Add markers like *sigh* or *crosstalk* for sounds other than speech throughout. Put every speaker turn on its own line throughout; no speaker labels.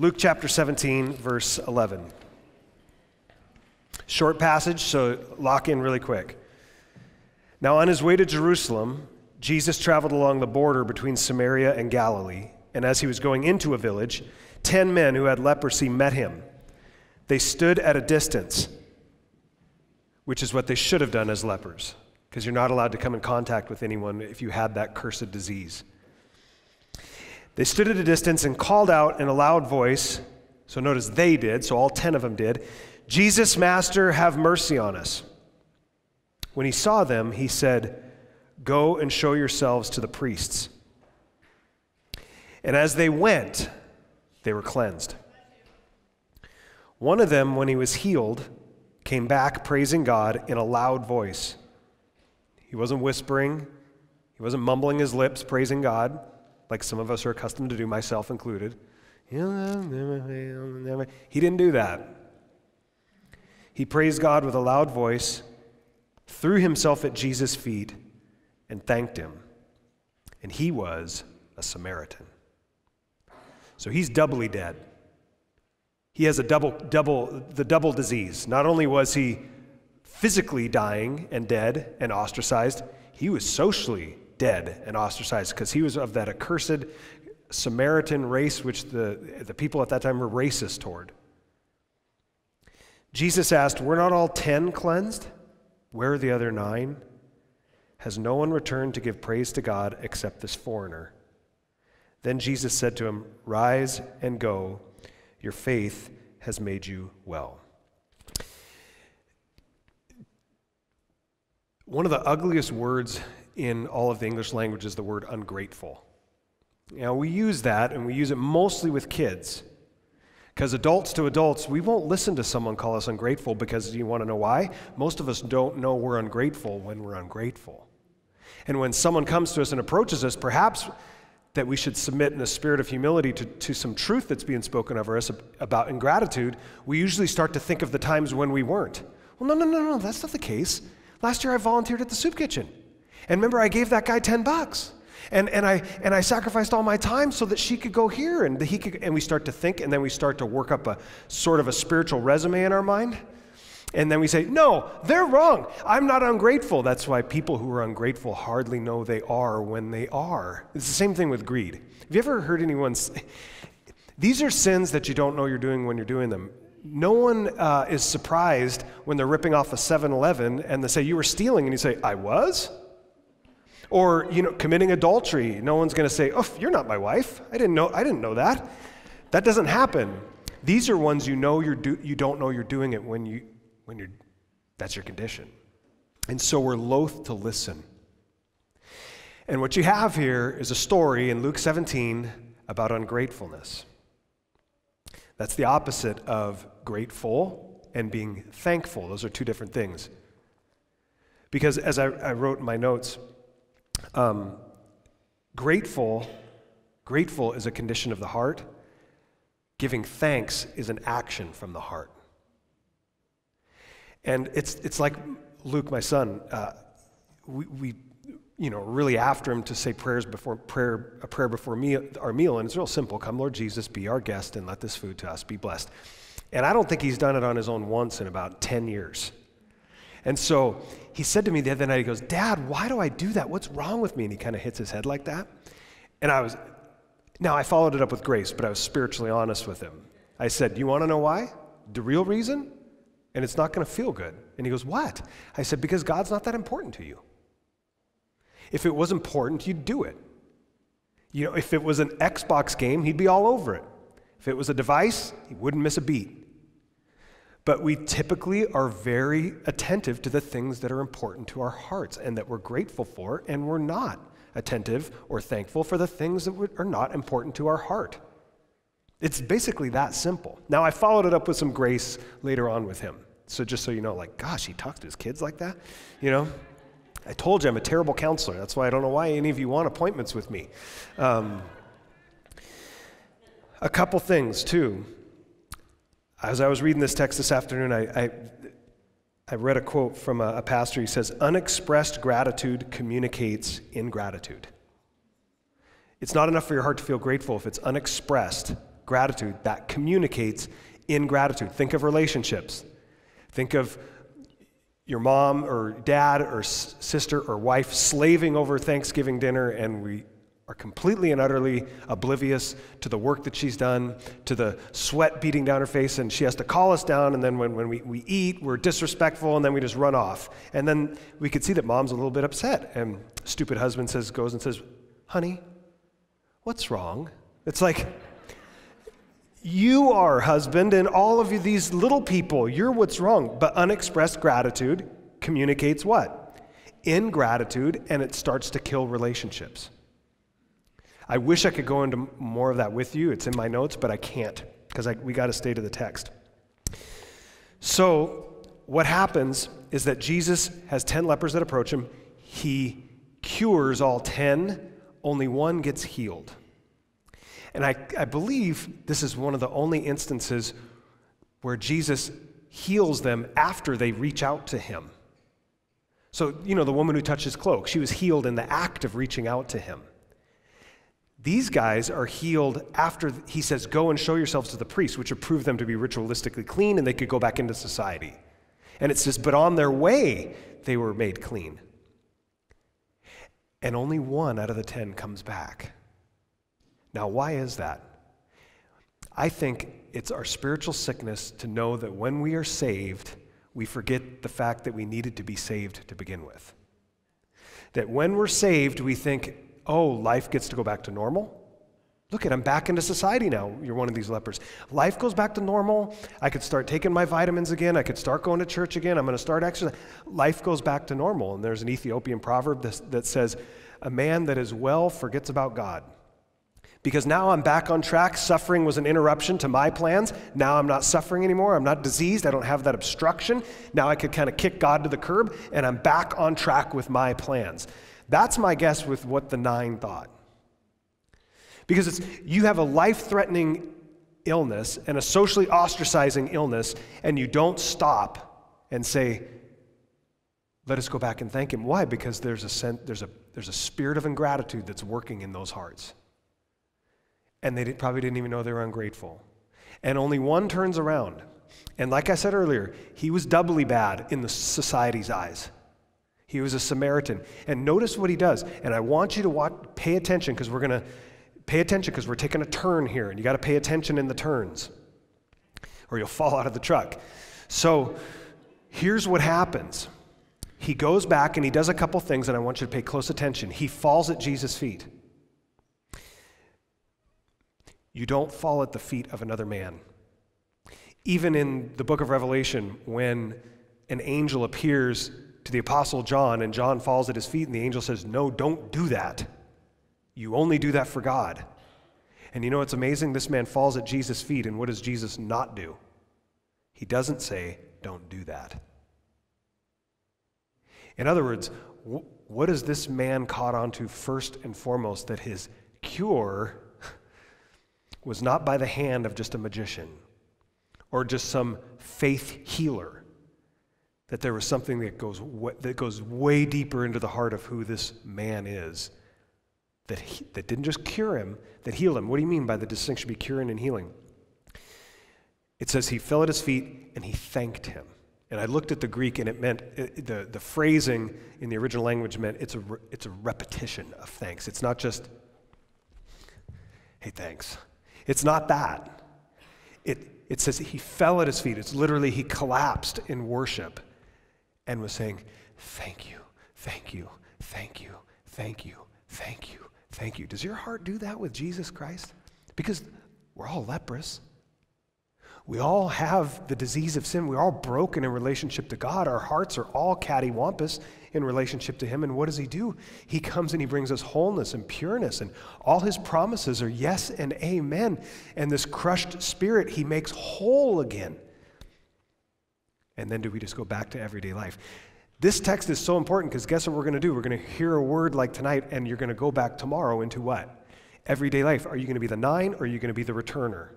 Luke chapter 17, verse 11. Short passage, so lock in really quick. Now, on his way to Jerusalem, Jesus traveled along the border between Samaria and Galilee, and as he was going into a village, ten men who had leprosy met him. They stood at a distance, which is what they should have done as lepers, because you're not allowed to come in contact with anyone if you had that cursed disease. They stood at a distance and called out in a loud voice. So notice they did, so all 10 of them did Jesus, Master, have mercy on us. When he saw them, he said, Go and show yourselves to the priests. And as they went, they were cleansed. One of them, when he was healed, came back praising God in a loud voice. He wasn't whispering, he wasn't mumbling his lips, praising God, like some of us are accustomed to do, myself included. He didn't do that. He praised God with a loud voice, threw himself at Jesus' feet, and thanked him. And he was a Samaritan. So he's doubly dead. He has a double, double, the double disease. Not only was he physically dying and dead and ostracized, he was socially dead and ostracized because he was of that accursed Samaritan race, which the, the people at that time were racist toward. Jesus asked, Were not all ten cleansed? Where are the other nine? Has no one returned to give praise to God except this foreigner? Then Jesus said to him, Rise and go. Your faith has made you well. One of the ugliest words in all of the English language is the word ungrateful. Now, we use that, and we use it mostly with kids. Because adults to adults, we won't listen to someone call us ungrateful because you want to know why? Most of us don't know we're ungrateful when we're ungrateful. And when someone comes to us and approaches us, perhaps that we should submit in a spirit of humility to, to some truth that's being spoken over us about ingratitude, we usually start to think of the times when we weren't. Well, no, no, no, no, that's not the case. Last year I volunteered at the soup kitchen. And remember, I gave that guy 10 bucks. And, and, I, and I sacrificed all my time so that she could go here and he could, and we start to think and then we start to work up a sort of a spiritual resume in our mind. And then we say, no, they're wrong. I'm not ungrateful. That's why people who are ungrateful hardly know they are when they are. It's the same thing with greed. Have you ever heard anyone say, these are sins that you don't know you're doing when you're doing them. No one uh, is surprised when they're ripping off a 7 Eleven and they say, You were stealing, and you say, I was? Or, you know, committing adultery. No one's going to say, Oh, you're not my wife. I didn't know, I didn't know that. That doesn't happen. These are ones you know you're do, you don't know you're doing it when you when you're, that's your condition. And so we're loath to listen. And what you have here is a story in Luke 17 about ungratefulness. That's the opposite of grateful and being thankful. Those are two different things. Because as I, I wrote in my notes, um, grateful, grateful is a condition of the heart. Giving thanks is an action from the heart. And it's, it's like Luke, my son, uh, we, we, you know, really after him to say prayers before prayer, a prayer before meal, our meal, and it's real simple. Come, Lord Jesus, be our guest and let this food to us be blessed. And I don't think he's done it on his own once in about 10 years. And so he said to me the other night, he goes, Dad, why do I do that? What's wrong with me? And he kind of hits his head like that. And I was, now I followed it up with grace, but I was spiritually honest with him. I said, Do You want to know why? The real reason? and it's not going to feel good. And he goes, What? I said, Because God's not that important to you. If it was important, you'd do it. You know, if it was an Xbox game, he'd be all over it. If it was a device, he wouldn't miss a beat. But we typically are very attentive to the things that are important to our hearts and that we're grateful for, and we're not attentive or thankful for the things that are not important to our heart. It's basically that simple. Now, I followed it up with some grace later on with him. So, just so you know, like, gosh, he talks to his kids like that? You know? I told you I'm a terrible counselor. That's why I don't know why any of you want appointments with me. Um, a couple things, too. As I was reading this text this afternoon, I, I, I read a quote from a, a pastor. He says, Unexpressed gratitude communicates ingratitude. It's not enough for your heart to feel grateful if it's unexpressed gratitude that communicates ingratitude. Think of relationships. Think of your mom or dad or sister or wife slaving over Thanksgiving dinner, and we are completely and utterly oblivious to the work that she's done, to the sweat beating down her face, and she has to call us down. And then when, when we, we eat, we're disrespectful, and then we just run off. And then we could see that mom's a little bit upset. And stupid husband says, goes and says, Honey, what's wrong? It's like, you are husband, and all of you, these little people, you're what's wrong. But unexpressed gratitude communicates what? Ingratitude, and it starts to kill relationships. I wish I could go into more of that with you. It's in my notes, but I can't because we got to stay to the text. So, what happens is that Jesus has 10 lepers that approach him. He cures all 10, only one gets healed. And I, I believe this is one of the only instances where Jesus heals them after they reach out to him. So, you know, the woman who touched his cloak, she was healed in the act of reaching out to him. These guys are healed after he says, Go and show yourselves to the priest, which would prove them to be ritualistically clean and they could go back into society. And it says, But on their way, they were made clean. And only one out of the ten comes back. Now, why is that? I think it's our spiritual sickness to know that when we are saved, we forget the fact that we needed to be saved to begin with. That when we're saved, we think, oh, life gets to go back to normal. Look at, I'm back into society now. You're one of these lepers. Life goes back to normal. I could start taking my vitamins again. I could start going to church again. I'm going to start exercising. Life goes back to normal. And there's an Ethiopian proverb that, that says, A man that is well forgets about God. Because now I'm back on track. Suffering was an interruption to my plans. Now I'm not suffering anymore. I'm not diseased. I don't have that obstruction. Now I could kind of kick God to the curb, and I'm back on track with my plans. That's my guess with what the nine thought. Because it's, you have a life threatening illness and a socially ostracizing illness, and you don't stop and say, let us go back and thank him. Why? Because there's a, sen- there's a, there's a spirit of ingratitude that's working in those hearts. And they probably didn't even know they were ungrateful. And only one turns around. And like I said earlier, he was doubly bad in the society's eyes. He was a Samaritan. And notice what he does. And I want you to watch, pay attention because we're going to pay attention because we're taking a turn here. And you got to pay attention in the turns or you'll fall out of the truck. So here's what happens he goes back and he does a couple things, and I want you to pay close attention. He falls at Jesus' feet. You don't fall at the feet of another man. Even in the book of Revelation, when an angel appears to the Apostle John, and John falls at his feet, and the angel says, No, don't do that. You only do that for God. And you know what's amazing? This man falls at Jesus' feet, and what does Jesus not do? He doesn't say, Don't do that. In other words, what is this man caught onto first and foremost? That his cure was not by the hand of just a magician or just some faith healer that there was something that goes, that goes way deeper into the heart of who this man is that, he, that didn't just cure him, that healed him. What do you mean by the distinction between curing and healing? It says he fell at his feet and he thanked him. And I looked at the Greek and it meant, it, the, the phrasing in the original language meant it's a, it's a repetition of thanks. It's not just, hey, thanks. It's not that. It, it says he fell at his feet. It's literally he collapsed in worship and was saying, Thank you, thank you, thank you, thank you, thank you, thank you. Does your heart do that with Jesus Christ? Because we're all leprous. We all have the disease of sin. We're all broken in relationship to God. Our hearts are all cattywampus in relationship to Him. And what does He do? He comes and He brings us wholeness and pureness. And all His promises are yes and amen. And this crushed spirit He makes whole again. And then do we just go back to everyday life? This text is so important because guess what we're going to do? We're going to hear a word like tonight, and you're going to go back tomorrow into what? Everyday life. Are you going to be the nine or are you going to be the returner?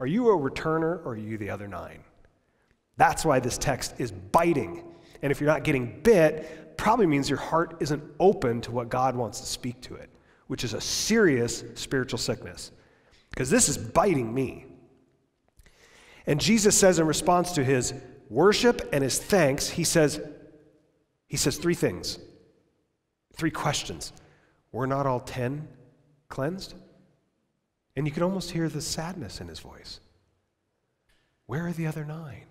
Are you a returner or are you the other nine? That's why this text is biting. And if you're not getting bit, probably means your heart isn't open to what God wants to speak to it, which is a serious spiritual sickness. because this is biting me. And Jesus says in response to his worship and his thanks, he says, he says three things, three questions. Were not all ten cleansed? And you can almost hear the sadness in his voice. Where are the other nine?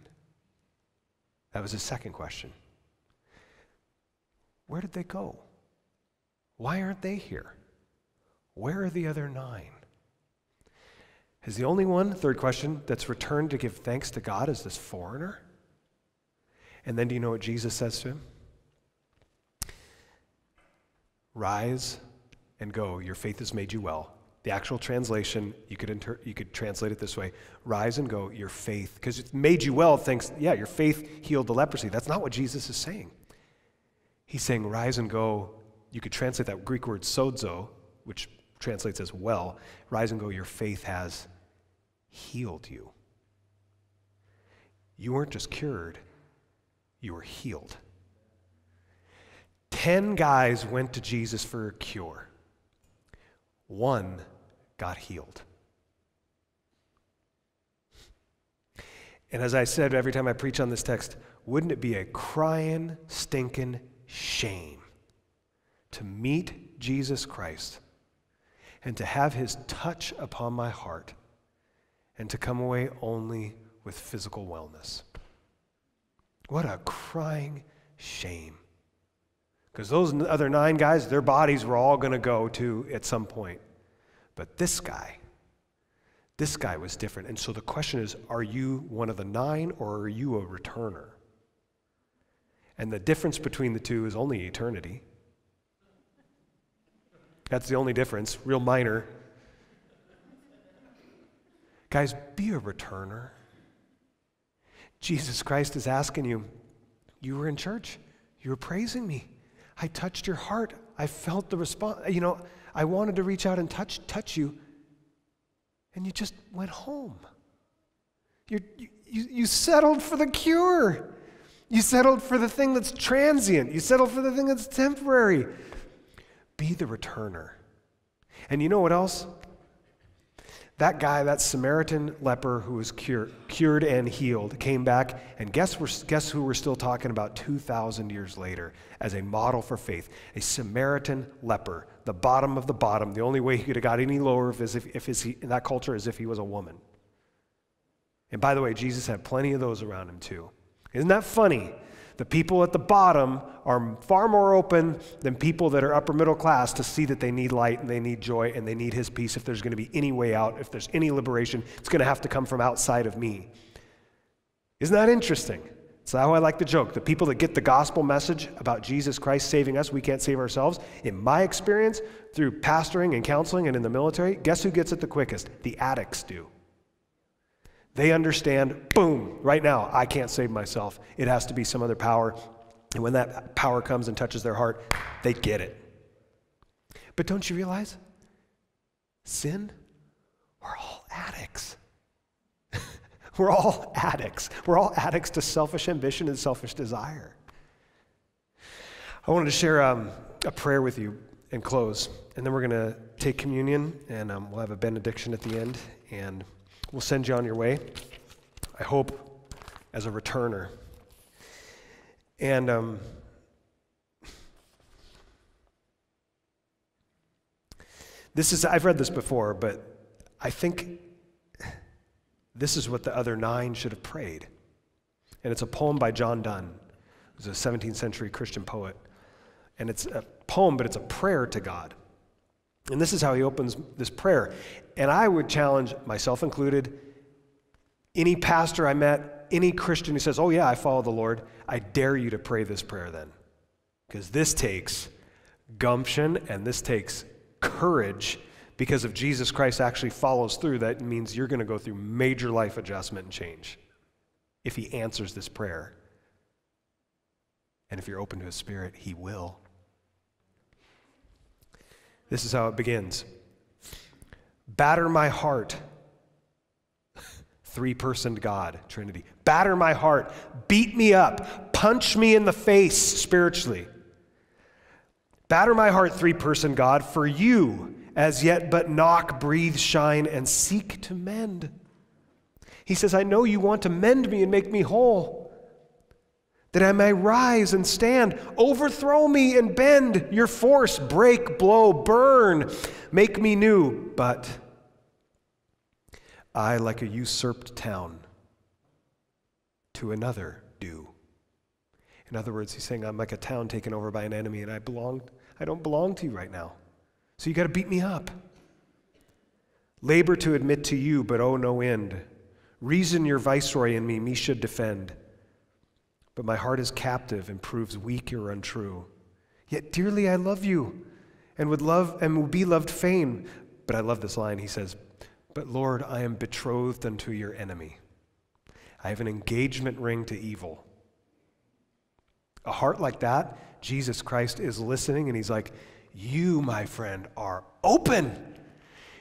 That was his second question. Where did they go? Why aren't they here? Where are the other nine? Is the only one, third question, that's returned to give thanks to God is this foreigner? And then do you know what Jesus says to him? Rise and go. Your faith has made you well. The actual translation, you could, inter- you could translate it this way Rise and go, your faith, because it's made you well, thanks, yeah, your faith healed the leprosy. That's not what Jesus is saying. He's saying, Rise and go. You could translate that Greek word sozo, which translates as well. Rise and go, your faith has healed you. You weren't just cured, you were healed. Ten guys went to Jesus for a cure, one got healed. And as I said every time I preach on this text, wouldn't it be a crying, stinking shame to meet Jesus Christ and to have his touch upon my heart and to come away only with physical wellness? What a crying shame. Because those other nine guys, their bodies were all going to go to at some point. But this guy, this guy was different. And so the question is are you one of the nine or are you a returner? And the difference between the two is only eternity. That's the only difference, real minor. Guys, be a returner. Jesus Christ is asking you, you were in church, you were praising me. I touched your heart. I felt the response. You know, I wanted to reach out and touch, touch you, and you just went home. you you, you settled for the cure. You settled for the thing that's transient. You settled for the thing that's temporary. Be the returner. And you know what else? That guy, that Samaritan leper who was cured, cured and healed, came back, and guess, we're, guess who we're still talking about 2,000 years later as a model for faith? A Samaritan leper, the bottom of the bottom. The only way he could have got any lower is if, if his, in that culture is if he was a woman. And by the way, Jesus had plenty of those around him too. Isn't that funny? The people at the bottom are far more open than people that are upper middle class to see that they need light and they need joy and they need His peace. If there's going to be any way out, if there's any liberation, it's going to have to come from outside of me. Isn't that interesting? It's how I like the joke. The people that get the gospel message about Jesus Christ saving us, we can't save ourselves. In my experience, through pastoring and counseling and in the military, guess who gets it the quickest? The addicts do. They understand, boom, right now, I can't save myself. It has to be some other power. And when that power comes and touches their heart, they get it. But don't you realize? Sin, we're all addicts. *laughs* we're all addicts. We're all addicts to selfish ambition and selfish desire. I wanted to share um, a prayer with you and close. And then we're going to take communion, and um, we'll have a benediction at the end. And We'll send you on your way, I hope, as a returner. And um, this is, I've read this before, but I think this is what the other nine should have prayed. And it's a poem by John Donne, who's a 17th century Christian poet. And it's a poem, but it's a prayer to God. And this is how he opens this prayer. And I would challenge, myself included, any pastor I met, any Christian who says, Oh, yeah, I follow the Lord, I dare you to pray this prayer then. Because this takes gumption and this takes courage because if Jesus Christ actually follows through, that means you're going to go through major life adjustment and change if he answers this prayer. And if you're open to his spirit, he will. This is how it begins Batter my heart. Three personed God, Trinity. Batter my heart. Beat me up. Punch me in the face spiritually. Batter my heart, three person God, for you as yet but knock, breathe, shine, and seek to mend. He says, I know you want to mend me and make me whole, that I may rise and stand. Overthrow me and bend your force, break, blow, burn, make me new. But I, like a usurped town, to another do. In other words, he's saying, I'm like a town taken over by an enemy, and I belong, I don't belong to you right now. So you got to beat me up. Labor to admit to you, but oh, no end. Reason your viceroy in me, me should defend. But my heart is captive and proves weak or untrue. Yet dearly I love you and would love and will be loved fain. But I love this line. He says, But Lord, I am betrothed unto your enemy. I have an engagement ring to evil. A heart like that, Jesus Christ is listening and he's like, You, my friend, are open.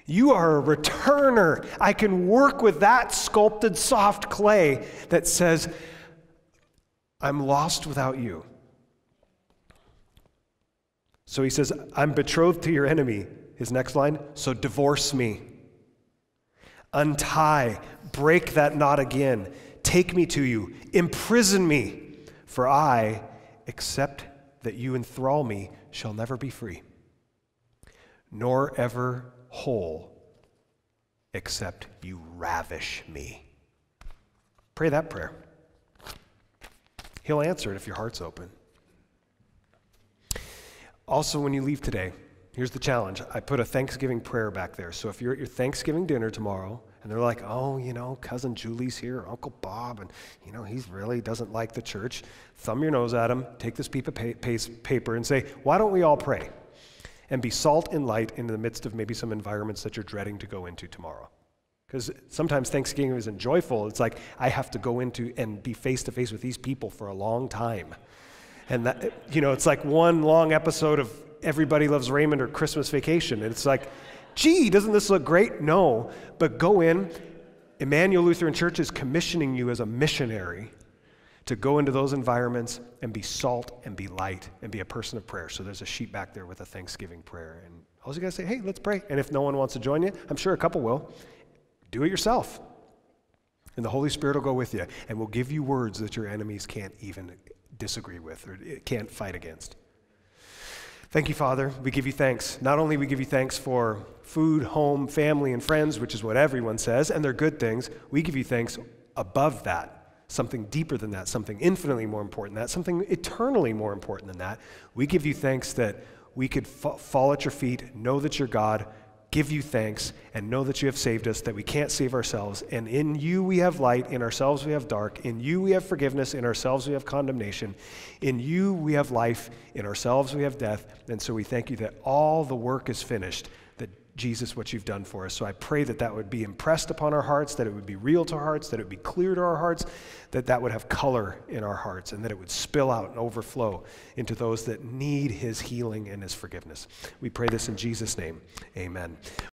You are a returner. I can work with that sculpted soft clay that says, I'm lost without you. So he says, I'm betrothed to your enemy. His next line, so divorce me. Untie, break that knot again. Take me to you, imprison me, for I, except that you enthrall me, shall never be free, nor ever whole, except you ravish me. Pray that prayer. He'll answer it if your heart's open. Also, when you leave today, here's the challenge. I put a Thanksgiving prayer back there. So if you're at your Thanksgiving dinner tomorrow, and they're like, oh, you know, cousin Julie's here, Uncle Bob, and, you know, he really doesn't like the church. Thumb your nose at him, take this piece of paper, and say, why don't we all pray? And be salt and light in the midst of maybe some environments that you're dreading to go into tomorrow. Because sometimes Thanksgiving isn't joyful. It's like, I have to go into and be face to face with these people for a long time. And that, you know, it's like one long episode of Everybody Loves Raymond or Christmas Vacation. And it's like, gee, doesn't this look great? No. But go in. Emmanuel Lutheran Church is commissioning you as a missionary to go into those environments and be salt and be light and be a person of prayer. So there's a sheet back there with a Thanksgiving prayer. And all you got to say, hey, let's pray. And if no one wants to join you, I'm sure a couple will, do it yourself. And the Holy Spirit will go with you and will give you words that your enemies can't even disagree with or eh, can't fight against. Thank you, Father. We give you thanks. Not only we give you thanks for food, home, family, and friends, which is what everyone says, and they're good things, we give you thanks above that, something deeper than that, something infinitely more important than that, something eternally more important than that. We give you thanks that we could fall at your feet, know that you're God, give you thanks and know that you have saved us, that we can't save ourselves. And in you we have light, in ourselves we have dark. In you we have forgiveness, in ourselves we have condemnation. In you we have life, in ourselves we have death. And so we thank you that all the work is finished, that Jesus, what you've done for us. So I pray that that would be impressed upon our hearts, that it would be real to our hearts, that it would be clear to our hearts, that that would have color in our hearts, and that it would spill out and overflow into those that need his healing and his forgiveness. We pray this in Jesus' name. Amen.